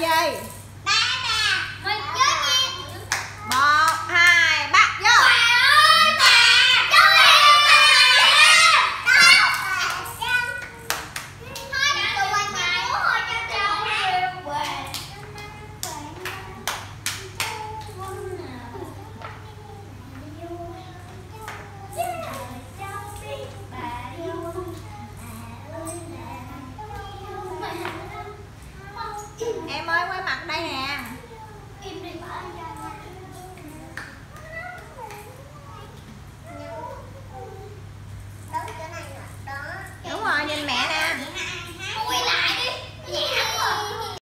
tay on your make